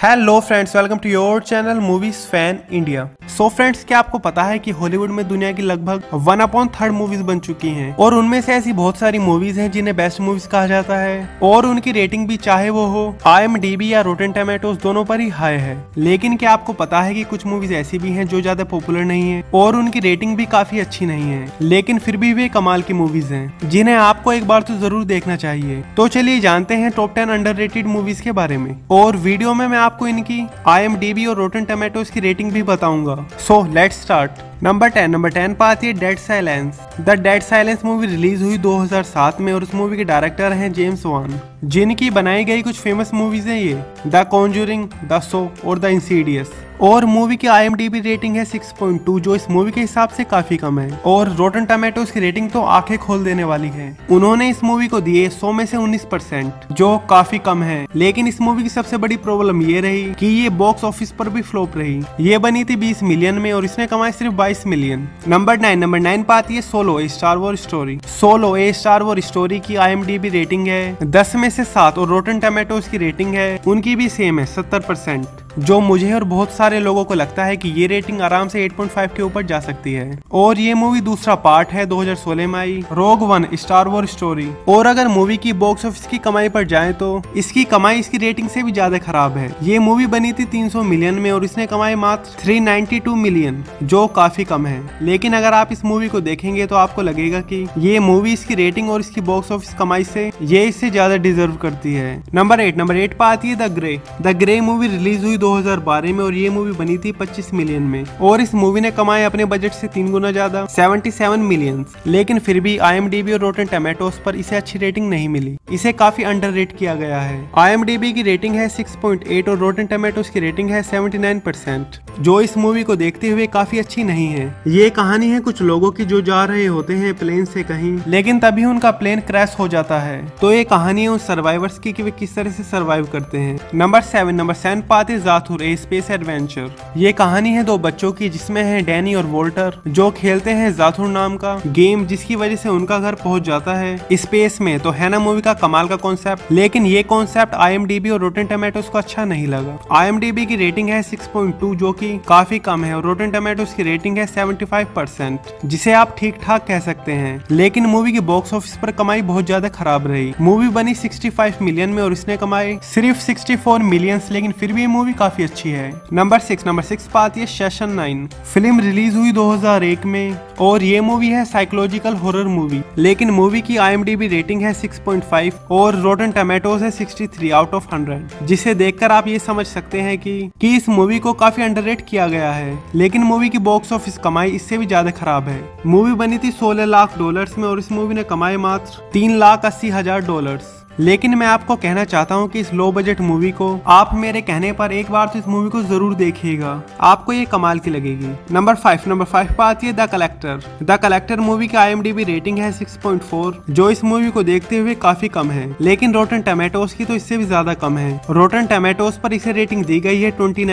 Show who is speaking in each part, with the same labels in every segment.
Speaker 1: Hello friends welcome to your channel movies fan India so friends क्या आपको पता है कि हॉलीवुड में दुनिया की लगभग वन अपॉन थर्ड मूवीज़ बन चुकी हैं? और उनमें से ऐसी बहुत सारी मूवीज़ हैं जिन्हें बेस्ट मूवीज़ कहा जाता है। और उनकी रेटिंग भी चाहे वो हो आई या रोटेन टोमेटोज दोनों पर ही हाई है। लेकिन क्या आपको पता है की कुछ मूवीज़ ऐसी भी है जो ज़्यादा पॉपुलर नहीं है? और उनकी रेटिंग भी काफ़ी अच्छी नहीं है। लेकिन फिर भी वे कमाल की मूवीज़ है, जिन्हें आपको एक बार तो ज़रूर देखना चाहिए। तो चलिए जानते हैं टॉप टेन अंडर मूवीज़ के बारे में। और वीडियो में मैं आपको इनकी आई और रोटन टमेटोज की रेटिंग भी बताऊँगा। So let start number ten number ten पर आती है dead silence the dead silence movie release हुई 2007 में और उस मूवी के डायरेक्टर हैं जेम्स वान जिनकी बनाई गई कुछ फ़ेमस मूवीज़ हैं ये द कॉन्जूरिंग द सो और द इंसीडियस और मूवी की आईएमडीबी रेटिंग है 6.2 जो इस मूवी के हिसाब से काफ़ी कम है। और रोटन टमेटो की रेटिंग तो आँखें खोल देने वाली है। उन्होंने इस मूवी को दिए 100 में से 19 परसेंट, जो काफ़ी कम है। लेकिन इस मूवी की सबसे बड़ी प्रॉब्लम ये रही कि ये बॉक्स ऑफ़िस पर भी फ्लॉप रही। ये बनी थी 20 मिलियन में और इसने कमाई सिर्फ़ 22 million number nine number nine पर आती है solo a star war story solo a star war story की आईएमडीबी रेटिंग है दस में से सात और रोटन टमेटोज की रेटिंग है, उनकी भी सेम है, सत्तर परसेंट। जो मुझे और बहुत सारे लोगों को लगता है कि ये रेटिंग आराम से 8.5 के ऊपर जा सकती है। और ये मूवी दूसरा पार्ट है 2016 में आई रोग वन स्टार वॉर स्टोरी और अगर मूवी की बॉक्स ऑफ़िस की कमाई पर जाए तो इसकी कमाई इसकी रेटिंग से भी ज़्यादा खराब है। ये मूवी बनी थी 300 मिलियन में और इसने कमाई मात्र 392 मिलियन जो काफ़ी कम है। लेकिन अगर आप इस मूवी को देखेंगे तो आपको लगेगा की ये मूवी इसकी रेटिंग और इसकी बॉक्स ऑफ़िस कमाई से ये इससे ज़्यादा डिजर्व करती है। नंबर एट नंबर एट पर आती है the grey the grey movie release हुई 2012 में और ये मूवी बनी थी 25 मिलियन में। और इस मूवी ने कमाए अपने बजट से तीन गुना ज़्यादा 77 मिलियन लेकिन फिर भी आई और रोटन टमेटोस पर इसे अच्छी रेटिंग नहीं मिली। इसे काफ़ी अंडर किया गया है। आई की रेटिंग है 6.8 और रोटन टमेटोस की रेटिंग है 79 परसेंट जो इस मूवी को देखते हुए काफ़ी अच्छी नहीं है। ये कहानी है कुछ लोगों की जो जा रहे होते हैं प्लेन से कहीं, लेकिन तभी उनका प्लेन क्रैश हो जाता है। तो ये कहानी है उन सर्वाइवर्स की कि वे किस तरह से सर्वाइव करते हैं। नंबर सेवन नंबर सेवन पाते जाथुर ए स्पेस एडवेंचर। ये कहानी है दो बच्चों की, जिसमें है डैनी और वोल्टर, जो खेलते हैं जाथुर नाम का। गेम जिसकी वजह से उनका घर पहुँच जाता है। स्पेस में तो है ना मूवी का कमाल का कॉन्सेप्ट लेकिन ये कॉन्सेप्ट आई और रोटन टोमेटोज को अच्छा नहीं लगा। आईएमडीबी की रेटिंग है सिक्स जो की काफ़ी कम है, और रोटन टोमेटोज की रेटिंग है 75 परसेंट जिसे आप ठीक ठाक कह सकते हैं। लेकिन मूवी की बॉक्स ऑफ़िस पर कमाई बहुत ज़्यादा खराब रही। मूवी बनी 65 मिलियन में, और इसने कमाई सिर्फ़ 64 मिलियन लेकिन फिर भी मूवी काफ़ी अच्छी है। नंबर सिक्स नंबर सिक्स पर आती है सेशन नाइन फ़िल्म रिलीज़ हुई दो हज़ार एक में और ये मूवी है साइकोलॉजिकल हॉरर मूवी लेकिन मूवी की आईएमडीबी रेटिंग है 6.5 और रोटन टमेटोज है 63 आउट ऑफ़ 100 जिसे देखकर आप ये समझ सकते हैं कि, कि इस मूवी को काफ़ी अंडररेट किया गया है। लेकिन मूवी की बॉक्स ऑफ़िस कमाई इससे भी ज़्यादा खराब है। मूवी बनी थी 16 लाख डॉलर में और इस मूवी ने कमाए मात्र तीन लाख अस्सी हज़ार डॉलर्स लेकिन मैं आपको कहना चाहता हूँ कि इस लो बजट मूवी को आप मेरे कहने पर एक बार तो इस मूवी को ज़रूर देखिएगा। आपको ये कमाल की लगेगी। नंबर फाइव नंबर फाइव पर आती है the collector the collector movie की आई रेटिंग है 6.4 जो इस मूवी को देखते हुए काफ़ी कम है। लेकिन रोटन टमेटोज की तो इससे भी ज़्यादा कम है। रोटन टमेटोज पर इसे रेटिंग दी गई है ट्वेंटी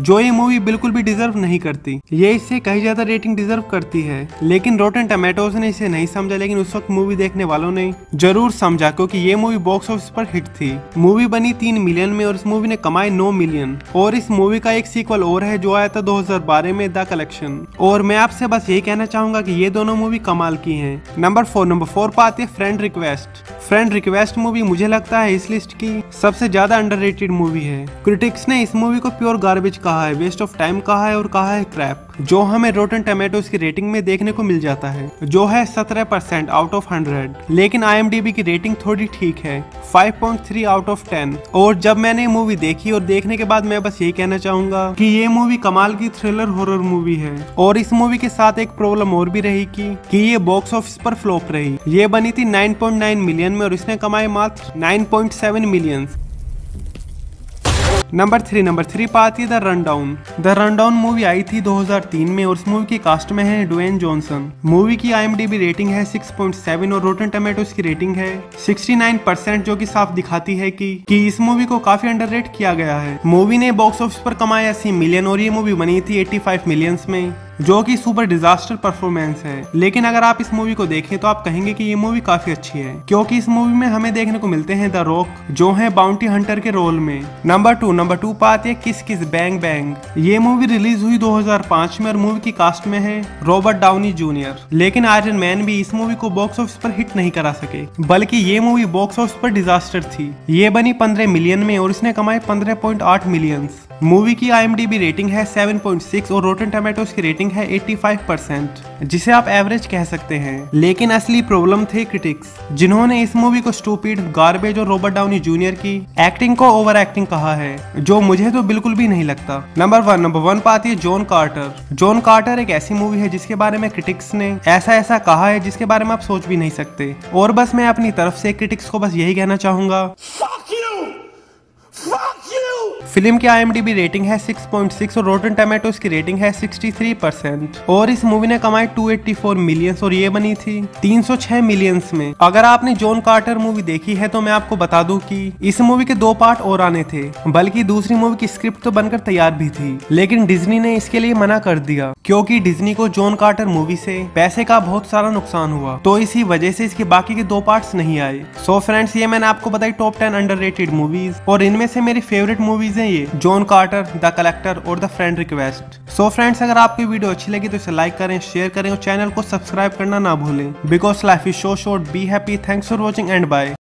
Speaker 1: जो ये मूवी बिल्कुल भी डिजर्व नहीं करती। ये इससे कहीं ज़्यादा रेटिंग डिजर्व करती है। लेकिन रोटन टमेटोज ने इसे नहीं समझा, लेकिन उस वक्त मूवी देखने वालों ने ज़रूर समझा, क्योंकि ये मूवी बॉक्स ऑफ़िस पर हिट थी। मूवी बनी तीन मिलियन में और इस मूवी ने कमाए नौ मिलियन और इस मूवी का एक सीक्वल और है जो आया था 2012 में द कलेक्शन और मैं आपसे बस यही कहना चाहूँगा की ये दोनों मूवी कमाल की है। नंबर फोर नंबर फोर पर आती है friend request friend request movie मुझे लगता है इस लिस्ट की सबसे ज़्यादा अंडर मूवी है। क्रिटिक्स ने इस मूवी को प्योर गार्बेज कहा है वेस्ट ऑफ़ टाइम कहा है और कहा है क्रैप जो हमें रोटन टमेटोज की रेटिंग में देखने को मिल जाता है जो है सत्रह परसेंट आउट ऑफ़ हंड्रेड लेकिन आईएमडीबी की रेटिंग थोड़ी ठीक है 5.3 आउट ऑफ़ 10 और जब मैंने ये मूवी देखी और देखने के बाद मैं बस यही कहना चाहूँगा कि ये मूवी कमाल की थ्रिलर हॉरर मूवी है। और इस मूवी के साथ एक प्रॉब्लम और भी रही कि, कि ये बॉक्स ऑफ़िस पर फ्लॉप रही। ये बनी थी 9.9 मिलियन में और इसने कमाए मात्र 9.7 million number three number three पर आती है the run down the run down movie आई थी 2003 में और इस मूवी की कास्ट में है डुएन जॉनसन मूवी की आईएमडीबी रेटिंग है 6.7 और रोटन टमेटोज की रेटिंग है 69 परसेंट जो कि साफ़ दिखाती है कि, कि इस मूवी को काफ़ी अंडररेट किया गया है। मूवी ने बॉक्स ऑफ़िस पर कमाया अस्सी मिलियन और ये मूवी बनी थी 85 मिलियंस में। जो कि सुपर डिजास्टर परफॉर्मेंस है। लेकिन अगर आप इस मूवी को देखें तो आप कहेंगे कि ये मूवी काफ़ी अच्छी है, क्योंकि इस मूवी में हमें देखने को मिलते हैं द रॉक जो है बाउंटी हंटर के रोल में। नंबर टू नंबर टू पाते किस किस बैंग बैंग ये मूवी रिलीज़ हुई 2005 में और मूवी की कास्ट में है रॉबर्ट डाउनी जूनियर लेकिन आयरन मैन भी इस मूवी को बॉक्स ऑफ़िस पर हिट नहीं करा सके, बल्कि ये मूवी बॉक्स ऑफ़िस पर डिजास्टर थी। ये बनी 15 मिलियन में और इसने कमाई कमाए 15.8 मिलियन मूवी की आईएमडीबी रेटिंग है 7.6 और रोटन टमाटोज की रेटिंग है 85 परसेंट जिसे आप एवरेज कह सकते हैं। लेकिन असली प्रॉब्लम थे क्रिटिक्स जिन्होंने इस मूवी को स्टूपिड गार्बेज और रॉबर्ट डाउनी जूनियर की एक्टिंग को ओवर एक्टिंग कहा है, जो मुझे तो बिल्कुल भी नहीं लगता। नंबर वन नंबर वन पाती है जॉन कार्टर जॉन कार्टर एक ऐसी मूवी है जिसके बारे में क्रिटिक्स ने ऐसा ऐसा कहा है जिसके बारे में आप सोच भी नहीं सकते। और बस मैं अपनी तरफ़ से क्रिटिक्स को बस यही कहना चाहूँगा। फ़िल्म की आईएमडीबी रेटिंग है 6.6 और रोटन टमाटोज की रेटिंग है 63 परसेंट और इस मूवी ने कमाई 284 मिलियन और ये बनी थी 306 मिलियंस में। अगर आपने जॉन कार्टर मूवी देखी है तो मैं आपको बता दूँ कि इस मूवी के दो पार्ट और आने थे, बल्कि दूसरी मूवी की स्क्रिप्ट तो बनकर तैयार भी थी, लेकिन डिज्नी ने इसके लिए मना कर दिया, क्योंकि डिज्नी को जॉन कार्टर मूवी से पैसे का बहुत सारा नुकसान हुआ। तो इसी वजह से इसके बाकी के दो पार्ट्स नहीं आए। सो फ्रेंड्स ये मैंने आपको बताई टॉप टेन अंडर मूवीज़ और इनमें से मेरी फेवरेट मूवीज़ हैं ये जॉन कार्टर द कलेक्टर और the friend request so friends अगर आपकी वीडियो अच्छी लगी तो इसे लाइक करें शेयर करें और चैनल को सब्सक्राइब करना ना भूलें. Because life is so short be happy thanks for watching and bye